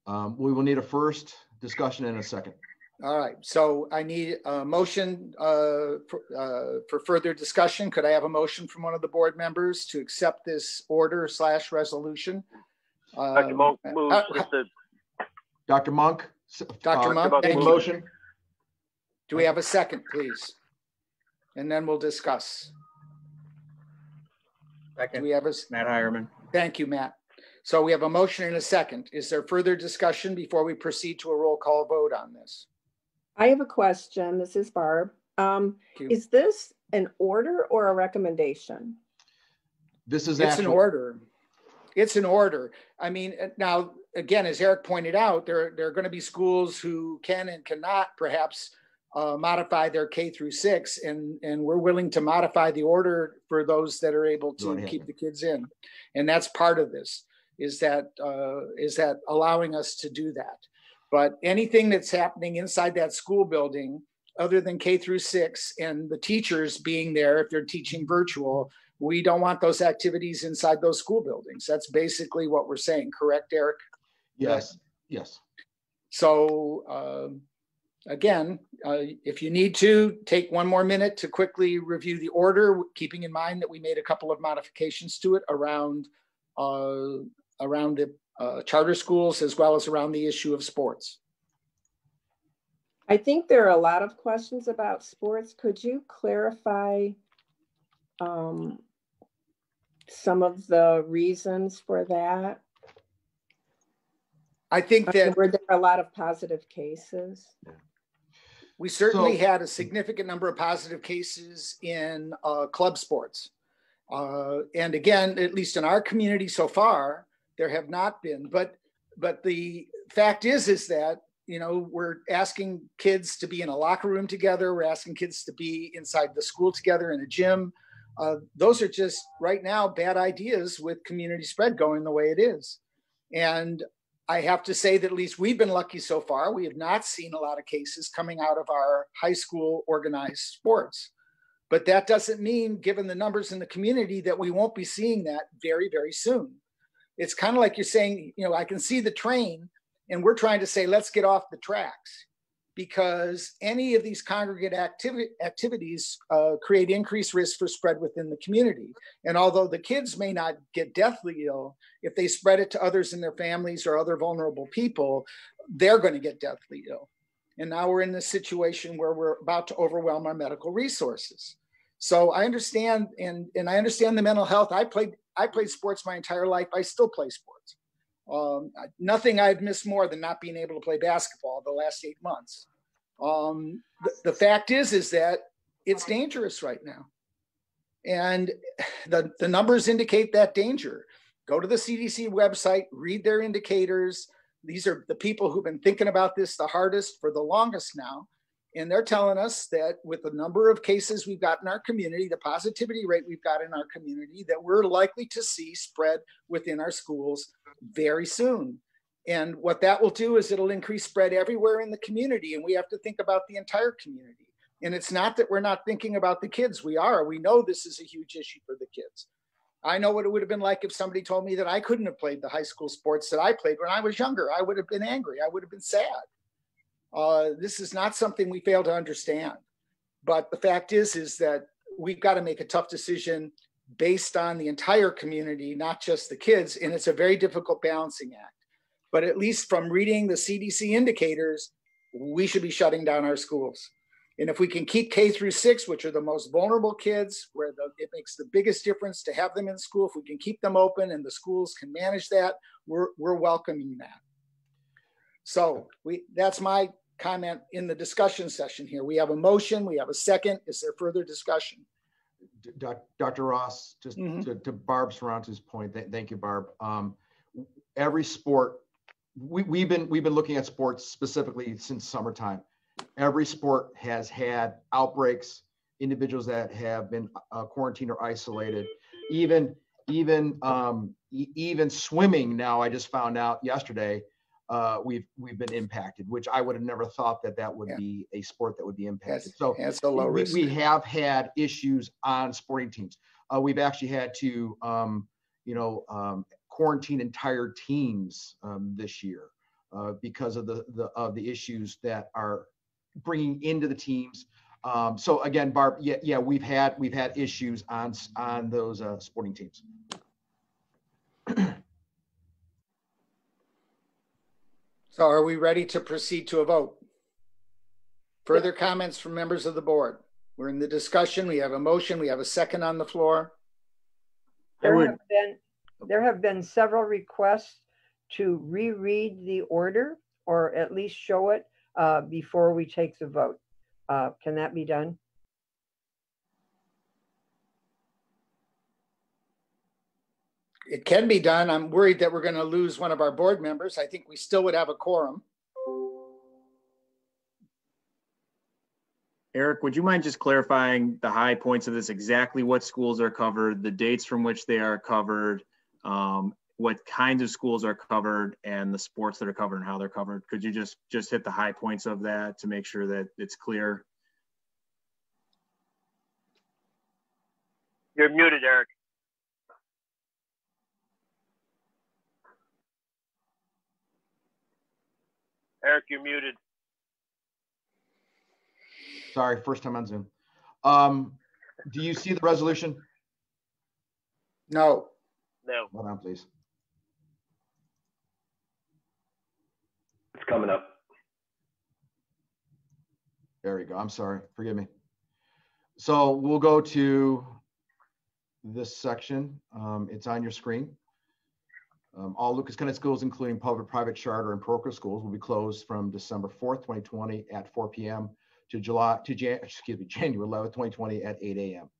Um, we will need a first discussion in a second. All right, so I need a motion uh, for, uh, for further discussion. Could I have a motion from one of the board members to accept this order slash resolution? Dr. Um, Monk moves uh, with the, Dr. Monk? Dr. uh, Monk, Monk thank you. Motion? Do we have a second, please? And then we'll discuss. Do Second, we have a, s- Matt Hireman. thank you, Matt. So we have a motion and a second. Is there further discussion before we proceed to a roll call vote on this? I have a question. This is Barb. Um, is this an order or a recommendation? This is It's an order. It's an order. I mean, uh, now, again, as Eric pointed out, there, there are going to be schools who can and cannot perhaps uh, modify their K through six, and, and we're willing to modify the order for those that are able to keep the kids in. And that's part of this, is that, uh, is that allowing us to do that. But anything that's happening inside that school building, other than K through six, and the teachers being there if they're teaching virtual, we don't want those activities inside those school buildings. That's basically what we're saying, correct, Eric? yes, yes. So um, again, uh, if you need to, take one more minute to quickly review the order, keeping in mind that we made a couple of modifications to it around uh, around the uh, charter schools as well as around the issue of sports. I think there are a lot of questions about sports. Could you clarify um, some of the reasons for that? I think that Were there a lot of positive cases? We certainly So- had a significant number of positive cases in uh, club sports. Uh, and again, at least in our community so far, there have not been. But but the fact is is that you know we're asking kids to be in a locker room together. We're asking kids to be inside the school together in a gym. Uh, those are just right now bad ideas with community spread going the way it is. And I have to say that at least we've been lucky so far. We have not seen a lot of cases coming out of our high school organized sports. But that doesn't mean, given the numbers in the community, that we won't be seeing that very, very soon. It's kind of like you're saying, you know, I can see the train, and we're trying to say, let's get off the tracks because any of these congregate activi- activities uh, create increased risk for spread within the community. And although the kids may not get deathly ill, if they spread it to others in their families or other vulnerable people, they're going to get deathly ill. And now we're in this situation where we're about to overwhelm our medical resources. So I understand, and, and I understand the mental health. I played I played sports my entire life. I still play sports. Um, nothing I've missed more than not being able to play basketball the last eight months. Um, the, the fact is, is that it's dangerous right now. And the, the numbers indicate that danger. Go to the CDC website, read their indicators. These are the people who've been thinking about this the hardest for the longest now. And they're telling us that with the number of cases we've got in our community, the positivity rate we've got in our community, that we're likely to see spread within our schools very soon. And what that will do is it'll increase spread everywhere in the community. And we have to think about the entire community. And it's not that we're not thinking about the kids. We are. We know this is a huge issue for the kids. I know what it would have been like if somebody told me that I couldn't have played the high school sports that I played when I was younger. I would have been angry. I would have been sad. Uh, this is not something we fail to understand. But the fact is, is that we've got to make a tough decision based on the entire community, not just the kids. And it's a very difficult balancing act. But at least from reading the CDC indicators, we should be shutting down our schools. And if we can keep K through six, which are the most vulnerable kids, where the, it makes the biggest difference to have them in school, if we can keep them open and the schools can manage that, we're, we're welcoming that. So we that's my comment in the discussion session here. We have a motion, we have a second. Is there further discussion? Dr. Ross, just mm -hmm. to, to Barb Saranto's point, th thank you, Barb. Um, every sport, we, we've been we've been looking at sports specifically since summertime. Every sport has had outbreaks, individuals that have been uh, quarantined or isolated. Even even um, e even swimming now, I just found out yesterday uh, we've we've been impacted, which I would have never thought that that would yeah. be a sport that would be impacted. That's, so that's a low we, risk. We have had issues on sporting teams. Uh, we've actually had to, um, you know, um, quarantine entire teams um, this year uh, because of the the of the issues that are bringing into the teams. Um, so again, Barb, yeah, yeah, we've had we've had issues on on those uh, sporting teams. So are we ready to proceed to a vote? Further comments from members of the board? We're in the discussion. We have a motion. We have a second on the floor. There have been, there have been several requests to reread the order or at least show it uh, before we take the vote. Uh, can that be done? It can be done. I'm worried that we're going to lose one of our board members. I think we still would have a quorum. Eric, would you mind just clarifying the high points of this, exactly what schools are covered, the dates from which they are covered, um, what kinds of schools are covered, and the sports that are covered and how they're covered? Could you just, just hit the high points of that to make sure that it's clear? You're muted, Eric. Eric, you're muted. Sorry, first time on Zoom. Um, do you see the resolution? No. No. Hold on, please. It's coming up. There we go. I'm sorry. Forgive me. So we'll go to this section. Um, it's on your screen. Um, all Lucas County schools, including public, private, charter, and parochial schools, will be closed from December 4th, 2020 at 4 p.m. to July to Jan, excuse me, January 11th, 2020 at 8 a.m.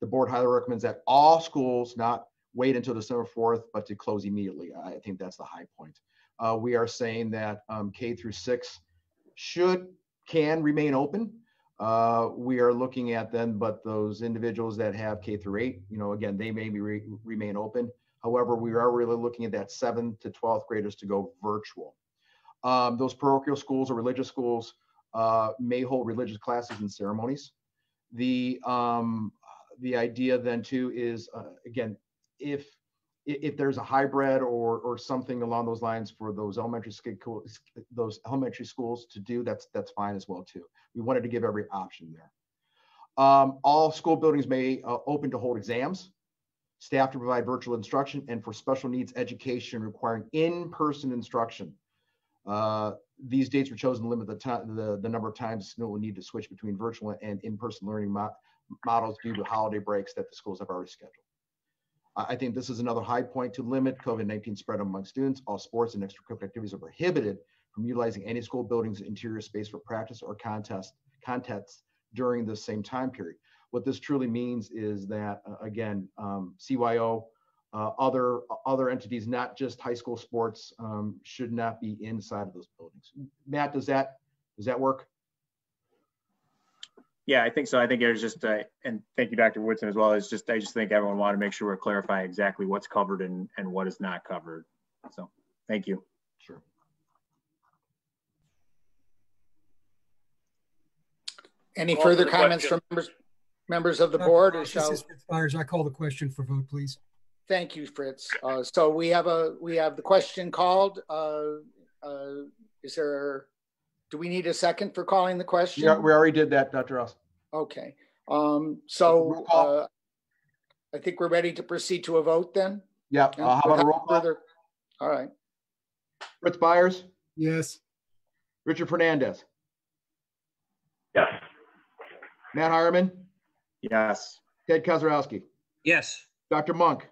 the board highly recommends that all schools not wait until December 4th, but to close immediately. I think that's the high point. Uh, we are saying that um, K through six should, can remain open. Uh, we are looking at them, but those individuals that have K through eight, you know, again, they may be re remain open. However, we are really looking at that seventh to 12th graders to go virtual. Um, those parochial schools or religious schools uh, may hold religious classes and ceremonies. The um, the idea then too is uh, again, if if there's a hybrid or or something along those lines for those elementary those elementary schools to do, that's that's fine as well too. We wanted to give every option there. Um, all school buildings may uh, open to hold exams, staff to provide virtual instruction, and for special needs education requiring in-person instruction. Uh, these dates were chosen to limit the the, the number of times students will need to switch between virtual and in-person learning mo models due to holiday breaks that the schools have already scheduled. I think this is another high point to limit COVID-19 spread among students. All sports and extracurricular activities are prohibited from utilizing any school building's interior space for practice or contest contests during the same time period. What this truly means is that, uh, again, um, CYO uh, other other entities, not just high school sports, um, should not be inside of those buildings. Matt, does that does that work? Yeah, I think so. I think it was just, uh, and thank you, Dr. Woodson, as well. It's just, I just think everyone wanted to make sure we're clarifying exactly what's covered and, and what is not covered. So thank you. Sure. Any further comments from members members of the board? Or shall... Byers, I call the question for vote, please. Thank you, Fritz. Uh, so we have a we have the question called. Uh, uh, is there? Do we need a second for calling the question? Yeah, we already did that, Dr. Ross. Okay. Um, so uh, I think we're ready to proceed to a vote then. Yeah. Uh, how about a roll call? Further? All right. Fritz Byers. Yes. Richard Fernandez. Yes. Matt Hireman. Yes. Ted Kozarowski. Yes. Dr. Monk.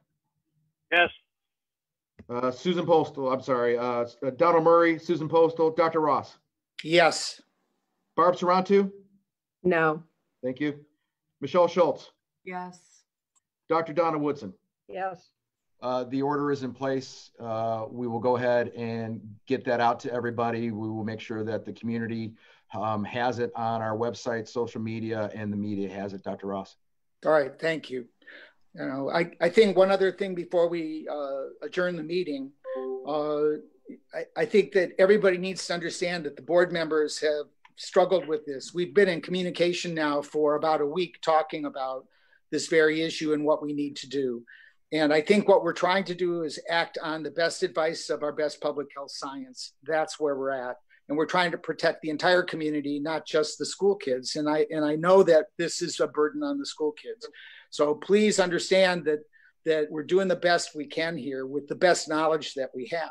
Yes. Uh, Susan Postal, I'm sorry, uh, uh, Donald Murray, Susan Postal, Dr. Ross. Yes. Barb Sarantu. No. Thank you. Michelle Schultz. Yes. Dr. Donna Woodson. Yes. Uh, the order is in place. Uh, we will go ahead and get that out to everybody. We will make sure that the community um, has it on our website, social media, and the media has it, Dr. Ross. All right, thank you. You know, I, I think one other thing before we uh, adjourn the meeting, uh, I, I think that everybody needs to understand that the board members have struggled with this. We've been in communication now for about a week talking about this very issue and what we need to do. And I think what we're trying to do is act on the best advice of our best public health science. That's where we're at. And we're trying to protect the entire community, not just the school kids. And I and I know that this is a burden on the school kids. So please understand that that we're doing the best we can here with the best knowledge that we have.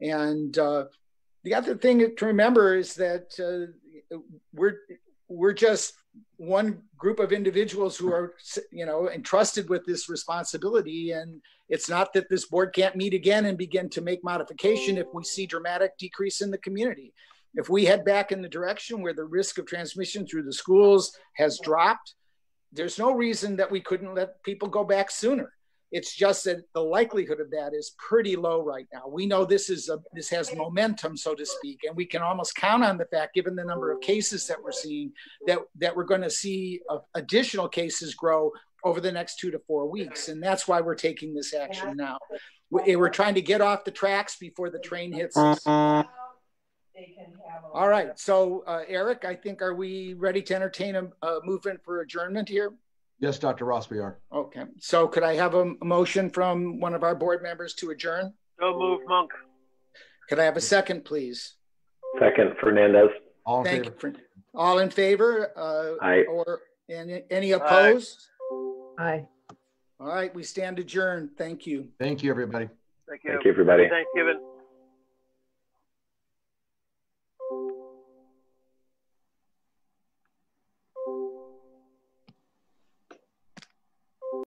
And uh, the other thing to remember is that uh, we're we're just one group of individuals who are you know entrusted with this responsibility and it's not that this board can't meet again and begin to make modification if we see dramatic decrease in the community if we head back in the direction where the risk of transmission through the schools has dropped there's no reason that we couldn't let people go back sooner. It's just that the likelihood of that is pretty low right now. We know this is a, this has momentum, so to speak, and we can almost count on the fact, given the number of cases that we're seeing, that that we're going to see uh, additional cases grow over the next two to four weeks, and that's why we're taking this action now. We're trying to get off the tracks before the train hits us. All right, so uh, Eric, I think, are we ready to entertain a, a movement for adjournment here? Yes, Dr. Ross, we are. Okay, so could I have a, a motion from one of our board members to adjourn? No move, Monk. Could I have a second, please? Second, Fernandez. All in Thank favor. You. All in favor? Uh, Aye. Or any, any opposed? Aye. All right, we stand adjourned. Thank you. Thank you, everybody. Thank you. Thank you, everybody. Thanksgiving.